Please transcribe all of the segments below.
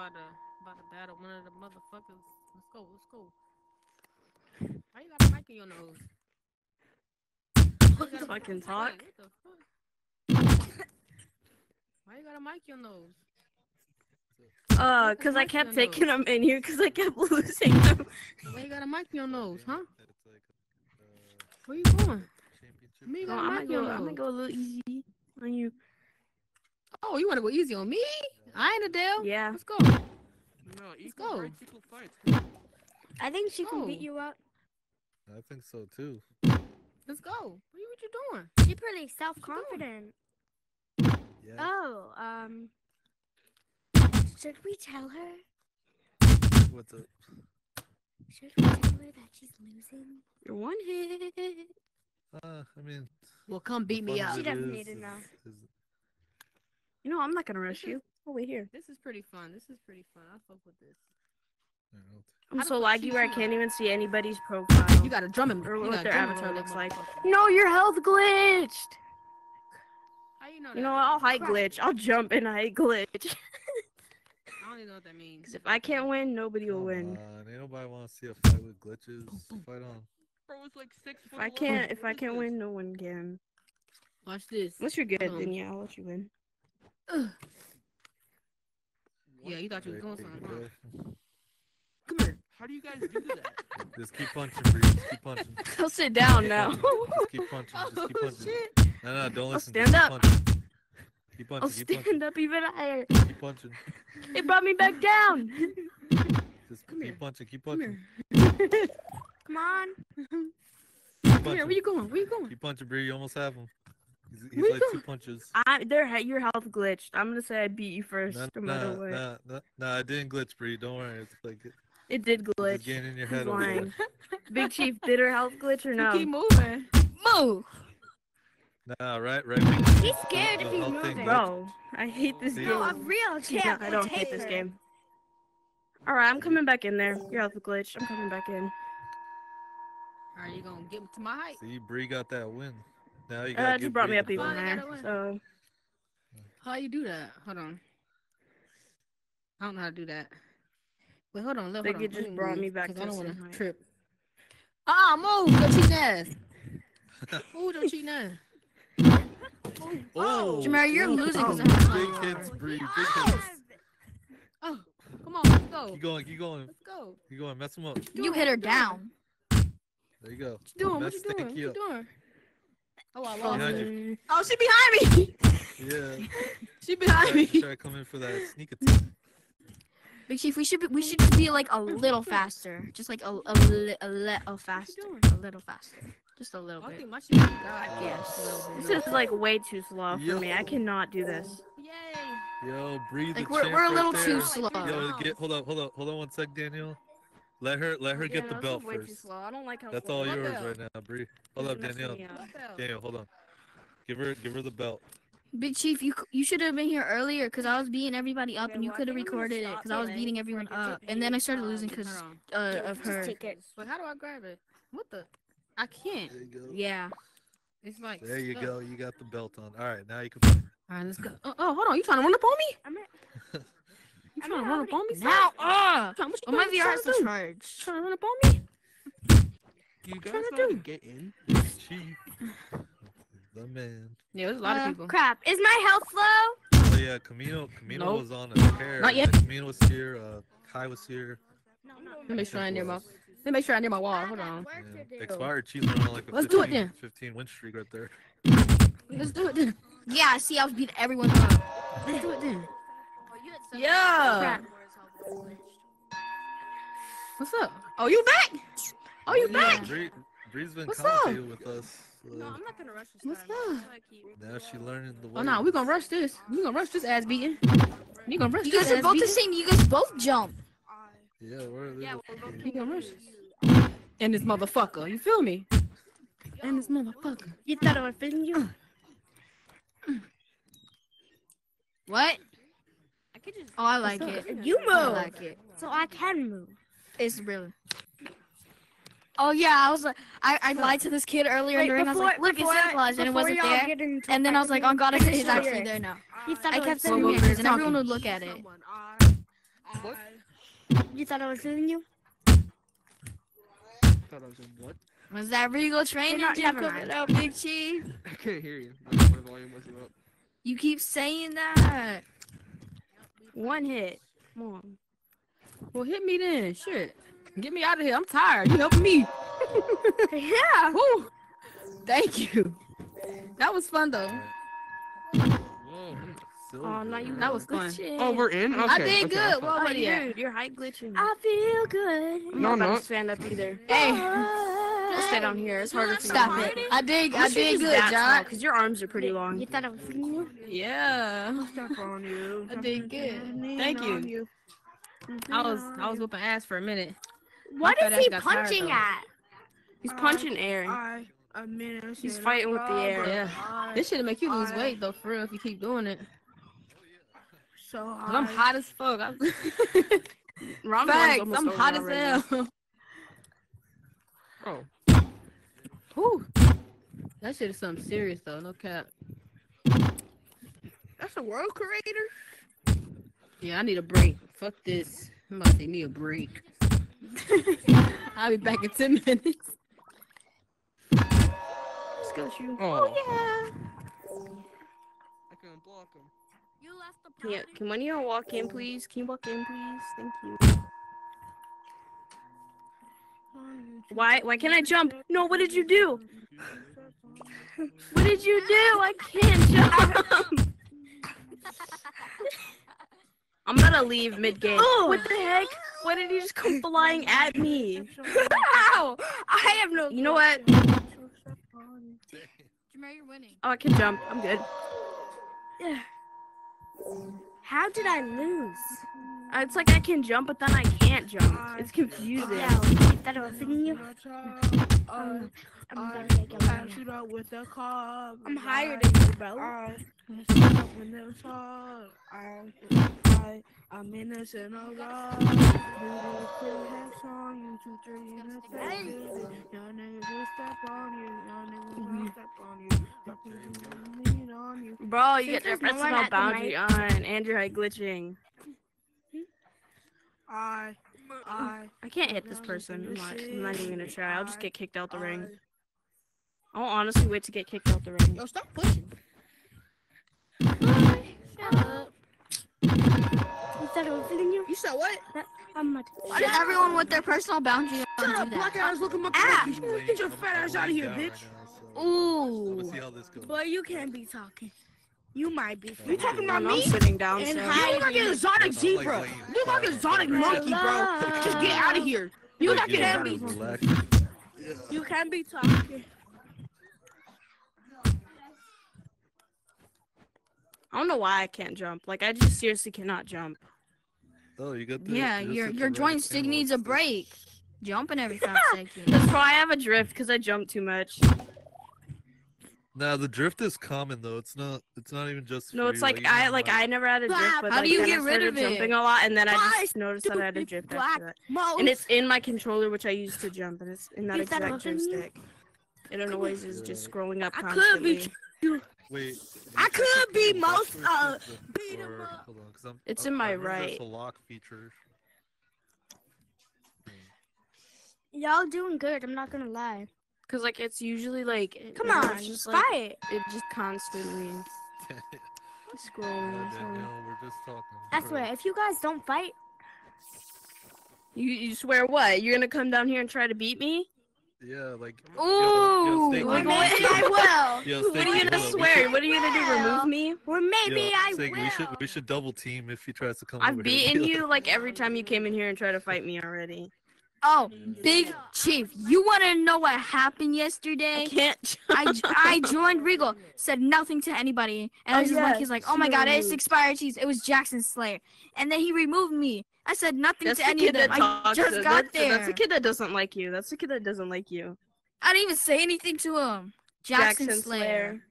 Damn it! I'm about to about to battle one of the motherfuckers. Let's go. Let's go. Why you got a mic in your nose? Why you got a- Fucking talk. What the fuck? Why you got a mic in your nose? Uh, cause I kept your taking them in here because I kept losing them. Why you got a mic in your nose, huh? It's like uh, Where you going? Me Oh, got a I'm mic in go. your I'm gonna nose. go a little easy on you. Oh, you want to go easy on me? I ain't Adele. Yeah. Let's go. No, equal go. rights, equal fights. I think she can beat you up. I think so too. Let's go. What you, what you doing? She's pretty self-confident. Yeah. Oh, um, should we tell her? What's up? Should we tell her that she's losing? You're one hit. Uh, I mean, Well, come beat me up. She doesn't is- need to is- know. is- You know I'm not gonna rush you. Oh wait here. This is pretty fun. This is pretty fun. I fuck with this. I don't know. I'm so laggy where I can't even see anybody's profile. You got a drum and Or you what their avatar roll looks that like. No, your health glitched. How you know that? You know what? I'll high glitch. I'll jump and high glitch. I don't even know what that means. Because if I can't win, nobody will win. on, ain't nobody want to see a fight with glitches. Fight on. Bro, it's like six If I can't, if I can't this? win, no one can. Watch this. Unless you're good, Um, then yeah, I'll let you win. Ugh. Yeah, you thought you was There going somewhere. something. Huh? Come here. How do you guys do that? Just keep punching, Bree. Just keep punching. I'll sit down now. Just keep punching. Just Oh keep punching. shit. No, no, don't I'll listen. stand just up. Keep punching. Keep I'll punching. Keep punching. stand up even higher. Keep punching. It brought me back down. Just Come here. keep punching. Keep Come punching. here. Come on. Keep Come here. punching. Where you going? Where you going? Keep punching, Bree. You almost have him. He's, he's like two punches. I, their, he- your health glitched. I'm gonna say I beat you first, Nah, no nah, matter what. nah, nah, nah, I didn't glitch, Bree. Don't worry. It's like it, It did glitch. getting in your He's head. over there. lying. Big Chief, did her health glitch or You no? keep moving. Move. Nah, right, right. Big She's scared the if he's whole thing moving. Bro, I hate this See? game. No, a real Yeah, champ. I don't take hate this game. All right, I'm coming back in there. Your health glitched. I'm coming back in. Are you gonna get to my height? See, Bree got that win. Now you Uh, gotta just brought me up even belt. Fine, higher. So How you do that? Hold on. I don't know how to do that. Wait, hold on. Look, hold on. Let just brought move, me back 'cause to I don't want to trip. Ah, move! Your cheating ass. Move your cheating ass. Oh, Jamar, you're oh, losing 'cause oh, I'm Big on. hits, Bree. Big hits. Oh, come on, let's go. Keep going, keep going, Let's go. keep going. Mess him up. You hit her down. There you go. What you doing? What you doing? What you doing? Oh, I lost you. her. Oh, she behind me. Yeah. She behind me. try to come in for that sneak attack. Big Chief, we should be, we should be like a little faster, just like a a, li- a little faster, doing? a little faster, just a little I bit. think my shit is God. Yes. this is like way too slow for me. I cannot do this. Yay. Yo, breathe. Like the we're champ we're a little there. too slow. Yo, get hold up, hold up, hold on one sec, Daniel. Let her let her get Yeah, the belt is way too first. slow. I don't like how That's slow all. What yours belt? right now, Bree. Hold It's up, messing Danielle. me up. What the hell? Daniel, hold on. Give her give her the belt. Big Chief, you you should have been here earlier because I was beating everybody up Okay, and you could have think I'm gonna recorded it because I was beating everyone up and then I started losing because uh, Yeah, of her. take it. How do I grab it? What the? I can't. There you go. Yeah. It's like. There you stuck. go. You got the belt on. All right, now you can. All right, let's go. Oh, oh, hold on. You trying to run up on me? I'm You trying to run up on me? son? now. Uh, Trying- What you oh, my VR trying has to to charge. Trying to run up on me? Do you guys Trying to know how to do? get in? Chief. The man. Yeah, there's a lot Uh, of people. Crap. Is my health low? Oh yeah, Camino Camino Nope. was on a tear. Not yet. Camino was here. Uh, Kai was here. Let me make sure I near my. Let me make sure I'm near my wall. Hold on. Yeah. Expired. Chiefs went on like a Let's 15, do it then. 15 win streak right there. Let's do it then. Yeah. See, I was beating everyone. Let's do it then. Yeah. What's up? Oh, you back? Oh, you Yeah, back? Bree, Bree's been What's commentating with us. No, uh, I'm not gonna rush this What's up? now she learning the way. Oh no, we gonna rush this. We gonna rush this ass beating. You gonna rush You this guys are ass both the same. You guys both jump. Yeah, we're Yeah, we're both You gonna rush And this motherfucker, you feel me? And this motherfucker. You thought I was feeling you? What? I could just. Oh, I like What's it. up? You I move. like it. So I can move. It's really. Oh yeah, I was like, I, I lied to this kid earlier Wait, during. I was like, look, it's before Santa Claus, and it wasn't there. And then I was like, on God, Make it's actually there now. He thought I kept was sending Well, me and everyone would look at it. Uh, What? You thought I was hitting you? Thought I was in what? Was that Regal training not- gym never coming mind. up, Big Chief? I couldn't hear you. My volume wasn't up. You keep saying that. One hit. Come on. Well, hit me then. Shit. Get me out of here. I'm tired. You helping me. yeah. Woo. Thank you. That was fun though. Whoa. Oh, now you That was fun. glitching. Oh, we're in? Okay. I did okay, good. okay. Well, Oh, what dude, yeah. you're high glitching. I feel good. I'm No, not about no. to stand up either. Hey. Oh. Just stay down here. It's harder for Stop it. I did. I did good, John. Because your arms are pretty long. You thought I was hitting you? Yeah. Step on you. I did good. Thank you. I was I was whooping ass for a minute. What fat is ass he got tired, punching at? He's punching air. I, a minute He's fighting with the air. Yeah. This shit'll make you lose weight though, for real, if you keep doing it. So 'Cause I'm hot as fuck. I'm Facts, I'm hot as already. hell. Oh. Whew. That shit is something serious though, no cap. That's a world creator. Yeah, I need a break. Fuck this. I'm about to say need a break. I'll be back in ten minutes. Let's go shoot. Oh, oh. yeah. I couldn't block him. You left the Yeah, can one of y'all walk in, please? Can you walk in, please? Thank you. Why? Why can't I jump? No, what did you do? What did you do? I can't jump. I'm gonna leave mid game. Oh! What the heck? Why did he just come flying at me? Ow! I have no. You know what? Jameer, you're winning. Oh, I can jump. I'm good. How did I lose? It's like I can jump, but then I can't jump. It's confusing. Yeah, I was you? Uh, I'm I, gonna take it I shoot up with the car. I'm higher than you, bro. I shoot up with the car. I, I, I'm innocent of God. You song, you two, three, and a Hey. Y'all niggas will step on you. Y'all niggas will step on you. Lean on you. Bro, you get Since that there's no one personal at the boundary on. Andrew, I glitching. I, I, I can't hit this person. I'm not, I'm not even gonna try. I'll just get kicked out the ring. I'll honestly wait to get kicked out the ring. Yo, stop pushing. You thought I was hitting you? You said what? I'm not. Why did everyone with their personal boundary Shut do up, that? black ass looking my Ah! Get your fat ass out of here, bitch. Ooh. Let's see how this goes. Boy, you can't be talking. You might be. You You talking I'm about me? sitting down. And so- how you like an exotic I'm like zebra? playing You like an exotic monkey, bro. Just get out of here. You Like, not you know, can be. relax. You can't be talking. I don't know why I can't jump. Like I just seriously cannot jump. Oh, you got the. Yeah, your your joint stick needs a break. Jumping every five seconds. That's why I have a drift because I jump too much. Nah, the drift is common though. It's not. It's not even just. No, it's free, like you I like I never had a drift, but How like, do you then I get rid started of it? jumping a lot, and then I just noticed that I had a stupid drift after that. And it's in my controller, which I use to jump, and it's in that You thought exact was hitting you? joystick. It annoys is just scrolling up I could constantly. Be- Wait. I could be most, buffer uh, system beat 'em or- up. Hold on, 'cause I'm, It's I'm- in my I right. a lock feature. Y'all doing good. I'm not gonna lie. Cause like it's usually like Come on, it's just like fight. it just constantly scrolling. Yeah, so- Danielle, we're just talking. I swear, if you guys don't fight, You you swear what? You're gonna come down here and try to beat me? Yeah, like. Ooh, yo, Steak, like you know- what? maybe I will. Yo, What are you gonna on, swear? should- What are you gonna do? Remove me? Or maybe yo, I Steak, will. we should we should double team if he tries to come I've over here. beaten you like every time you came in here and tried to fight me already. Oh, mm. Big Chief, you want to know what happened yesterday? I can't. I, I joined Regal, said nothing to anybody, and I Oh, was just yeah, like, he's like, oh my god, it's expired cheese. It was Jackson Slayer, and then he removed me. I said nothing That's to any of them. that I talks. just that's, got there. That's the kid that doesn't like you. That's the kid that doesn't like you. I didn't even say anything to him. Jackson, Slayer. Yeah.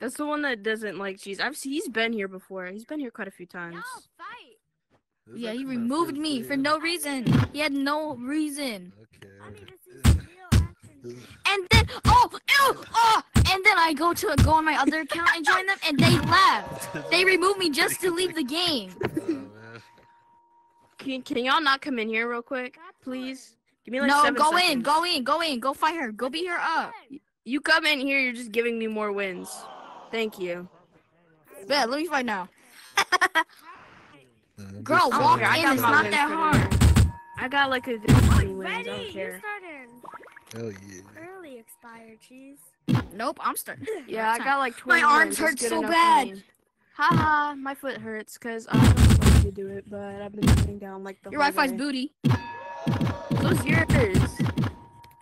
That's the one that doesn't like cheese. I've seen, he's been here before. He's been here quite a few times. No, fight. This Yeah, he removed me for no reason. He had no reason. Okay. I need to see some real action. and then oh, ew, oh, and then I go to go on my other account and join them, and they left. They removed me just to leave the game. Oh, man. Can, can y'all not come in here real quick, please? Give me like no, seven go in, go in, go in, go fight her, go beat her up. You come in here, you're just giving me more wins. Thank you. Yeah, let me fight now. Nah, I'm Girl, just I walk don't care, I saying. in, got it's not that hard. today. I got like a good 20 wins. I don't care. Hell yeah. Early expired cheese. Nope, I'm starting. Yeah, I got like 20 My arms hurt so bad. me. Haha, my foot hurts because I don't like to do it, but I've been sitting down like the Your Wi-Fi's day. booty. So's yours.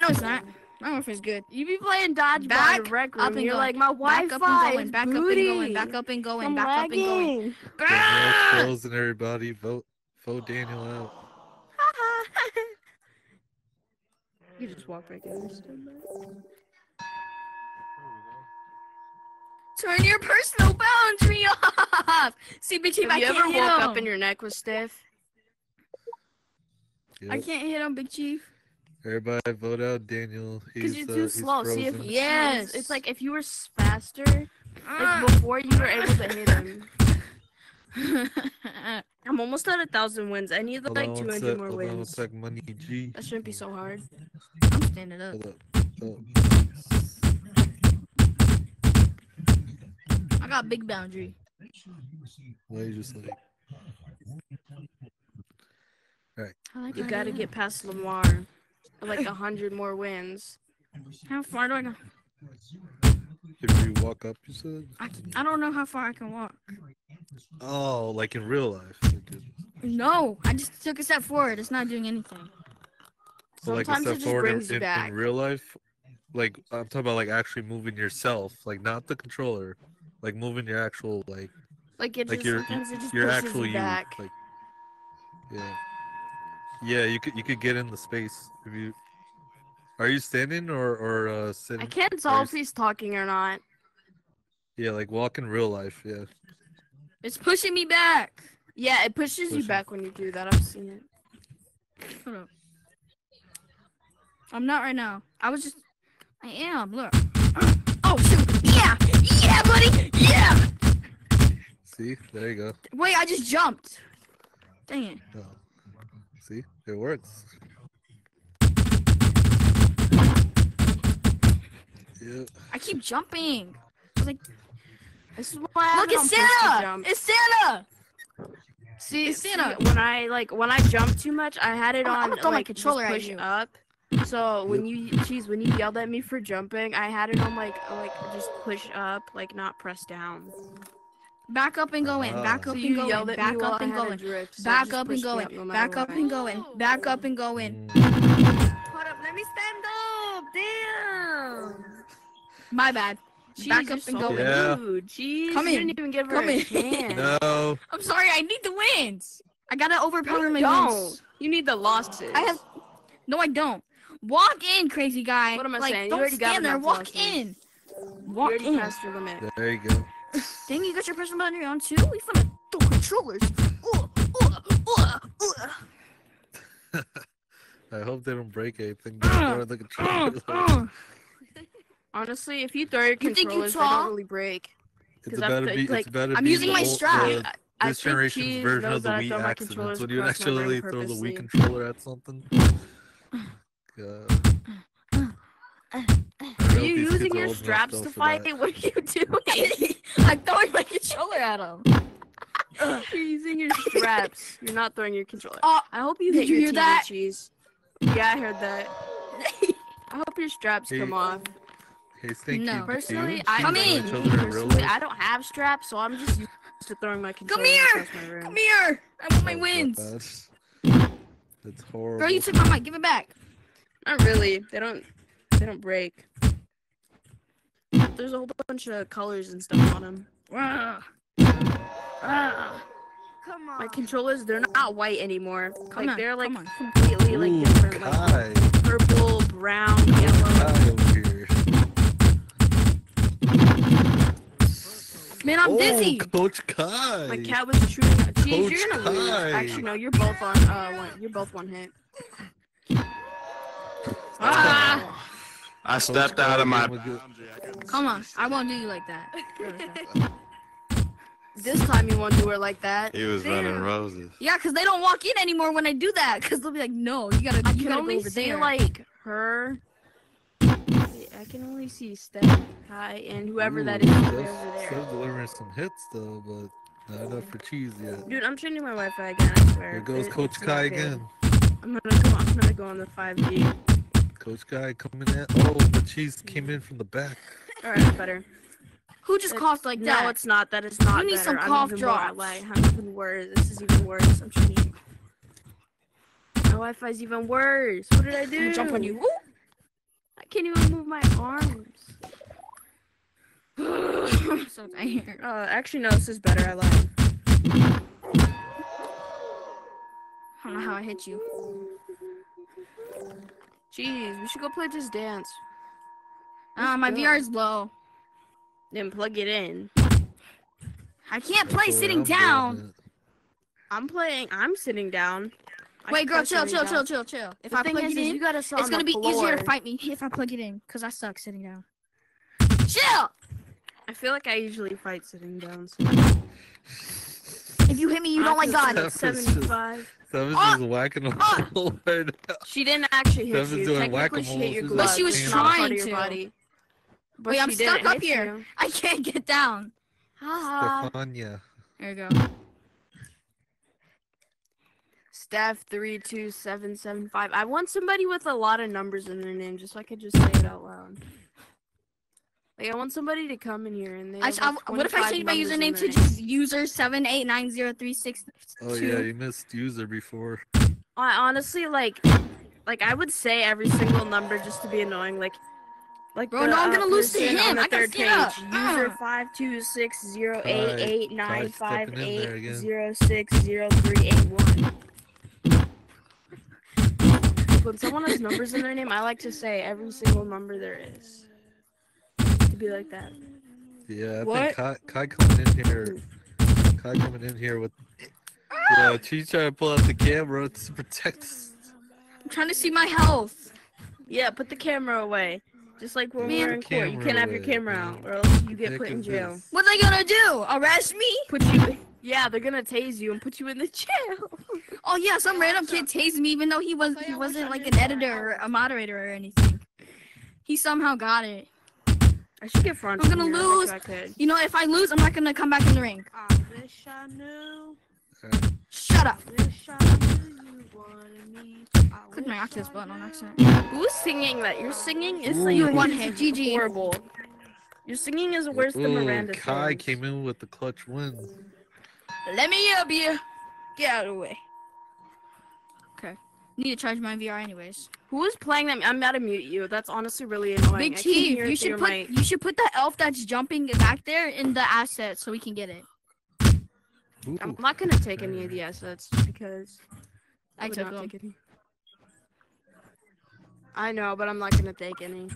No, it's not. My Wi-Fi's good. You be playing dodgeball Back in the rec up and You're go. like, my Back Wi-Fi up and going, back booty. up and going, back up and going, I'm back up and going. lagging. Danielle ah! frozen everybody. Vote vote Daniel out. You just walk back in. this time, man. Turn your personal boundary off. CBT, Have I you can't ever hit woke him. up and your neck was stiff? I can't hit him, Big Chief. Everybody vote out Daniel. Because He's you're uh, too he's slow. See if. Yes. it's, it's like if you were faster, like Ah. before you were able to hit him. I'm almost at a thousand wins. I need like on one 200 sec, more hold on wins. sec, money G. That shouldn't be so hard. I'm standing up. Hold up. Oh. I got big boundary. Why you just like I like You gotta get past Lamar. Like a hundred more wins. How far do I go? if you walk up you said? I, I don't know how far I can walk. Oh, like in real life. No, I just took a step forward. It's not doing anything. So like a Sometimes it step just forward in, brings you in, back. in real life. Like I'm talking about like actually moving yourself, like not the controller, like moving your actual like Like it like just your sometimes it just your actual you you. back. Like yeah, yeah. You could you could get in the space if you. Are you standing or or uh sitting? I can't tell if he's talking or not. Yeah, like walk in real life. Yeah. It's pushing me back. Yeah, it pushes you back when you do that. I've seen it. Hold up. I'm not right now. I was just. I am. Look. Oh shoot! Yeah, yeah, buddy. Yeah. See, there you go. Wait, I just jumped. Dang it. Oh. See, it works. Yeah. I keep jumping. I was like, This is why I look, haven't it's on push to Santa. jump. It's Santa. See, It's see, Santa. when I like when I jump too much, I had it I'm- on I'm gonna my like controller at push up. So when you, geez, when you yelled at me for jumping, I had it on like like just push up, like not press down. Back up and go in. Back Ah. up So and go in. Back up and go in. drift, so Back up and go up no in. Back up what. and go in. Back up and go in. Mm, Hold up, let me stand up. Damn. My bad. Jeez, Back you're up and so go in. Yeah. rude. Jeez, Come you in. didn't even give her Come a in. chance. No. I'm sorry. I need the wins. I gotta overpower You my don't. wins. You need the losses. I have. No, I don't. Walk in, crazy guy. What am I like, saying? You Don't already got stand there. enough Walk losses. in. Walk already in. your limit. There you go. Dang, you got your personal boundary on too? We finna throw controllers. Ooh, ooh, ooh, ooh. I hope they don't break anything. Uh, Or the Uh, uh. Honestly, if you throw your You think you controllers, they don't really break. It's 'Cause I'm about to be. like, it's about to I'm be using my strap. the- I this think generation's Cheese version of the Wii accidents controllers when you across my room actually throw the. Wii controller at something. God. I Are you using your straps to fight? that. What are you doing? I'm throwing my controller at him. You're using your straps. You're not throwing your controller. Oh, I hope you hit you your hear TV, that? Cheese. Yeah, I heard that. I hope your straps Hey, come off. Hey, Stinky. No. you Personally, see I Come in. each in personally. I don't have straps, so I'm just used to throwing my controller here. across my room. Come here. I want my Oh, wins. God. That's horrible. Girl, you took my mic. Give it back. Not really. They don't. They don't break. There's a whole bunch of colors and stuff on them. Ah. Ah. Come on. My controllers, they're not white anymore. Come like on, they're like come on. completely like Ooh, different, like Kai. purple, brown, yellow. Kai over here. Man, I'm oh, dizzy. Coach Kai. My cat was chewing. Jeez, you're Coach gonna lose. Kai. Actually, no, you're both on. Uh, one. You're both one hit. Ah. I stepped out of my Game would get- boundary. I couldn't Come on. I won't do you like that. This time you won't do her like that. He was running roses. Yeah, because they don't walk in anymore when I do that. Because they'll be like, no, you gotta, I you can gotta only go over see there. like her. I can only see Steph, Kai, and whoever that is Ooh, over Steph's- there. Steph's delivering some hits though, but not enough for cheese yet. Dude, I'm changing my Wi-Fi again. I swear. There goes It- Coach Kai good. again. I'm gonna go. I'm gonna go on the 5G. Coach Kai coming in. Oh, but cheese came in from the back. All right, better. Who just It's- coughed like that? no, that? it's not. That is not. You need better. some I'm cough even more drops. LA. I'm even worse. This is even worse. I'm cheating. My Wi-Fi's even worse. What did I do? Jump on you. Woo! I can't even move my arms. I'm so tired. Uh, actually, no. This is better. I lied. I don't know how I hit you. Jeez, we should go play this dance. Ah, my go. VR is low. Then plug it in. I can't play Boy, sitting I'm down. I'm playing. I'm sitting down. Wait, girl, chill, chill, chill, chill, chill. If The I thing plug is, it is in, you gotta sit it's gonna the be easier to fight me if I plug it in, cause I suck sitting down. Chill. I feel like I usually fight sitting down. So If you hit me, you don't like God. Steph is just- 75. Steph is Ah! just whacking on the wall right now. She didn't actually hit Steph is you. doing Technically, she hit whack-a-mole. your glove. But she was It's not trying to. body. But Wait, I'm stuck up here. you. I can't get down. Haha. Stefania. There you go. Steph three two seven seven five. I want somebody with a lot of numbers in their name, just so I could just say it out loud. Like I want somebody to come in here and they. I, have, I, what if I 25 change my username to just user seven eight nine zero three six? Oh yeah, you missed user before. I honestly like, like I would say every single number just to be annoying. Like, like Bro, the, no, I'm uh, gonna lose to person him. On the I gotta third stand up. page, user Uh. five two six zero Kai- eight eight nine Kai's five stepping in there eight again. zero six zero three eight one. When someone has numbers in their name, I like to say every single number there is. To be like that. Yeah, I What? think Kai, Kai coming in here. Kai coming in here with. Yeah, she's trying to pull out the camera to protect us. I'm trying to see my health. Yeah, put the camera away. Just like when Man. we're in court, you can't have your camera man. out, or else you get put in jail. this? What they gonna do? Arrest me? Put you. Yeah, they're gonna tase you and put you in the jail. Oh yeah, some random kid tased me even though he was he wasn't like an editor or a moderator or anything. He somehow got it. I should get front. I'm gonna here. Lose. you I. You know, if I lose, I'm not gonna come back in the ring. I wish I knew. Shut up. Wish I you wanted me. I Click my wish Oculus I button on accident. Who's singing that? You're singing is Ooh. like You one hit. GG. horrible. Your singing is worse than Ooh, Miranda. Kai sings. came in with the clutch win. Let me up you. Get out of the way. Okay. Need to charge my VR anyways. Who is playing them? I'm about to mute you. That's honestly really annoying. Big I can't Chief, you should put my- you should put the elf that's jumping back there in the asset so we can get it. Ooh, I'm not gonna take any of the assets because. I would took not them. take any. I know, but I'm not gonna take any.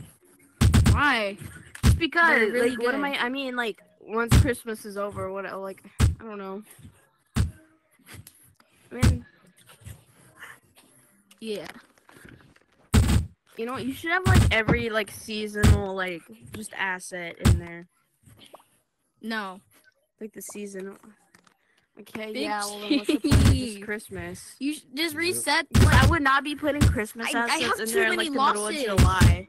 Why? Just because, really like, what am. I? I mean, like, once Christmas is over, what? Like, I don't know. I mean, Yeah. you know, what? you should have like every like seasonal like just asset in there, No. like the seasonal. Okay, Big yeah. Well, then what's the point of just Chief. Christmas? You sh- just reset. I would not be putting Christmas I- I assets have in too there in, many like the middle of losses. July.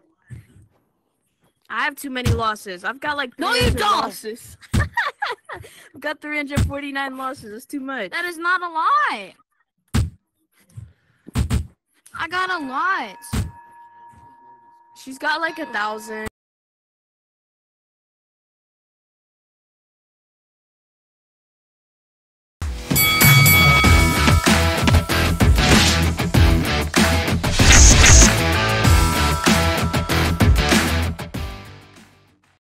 I have too many losses. I've got like No, you don't. losses. I've got 349 losses. That's too much. That is not a lot. I got a lot. She's got like a thousand.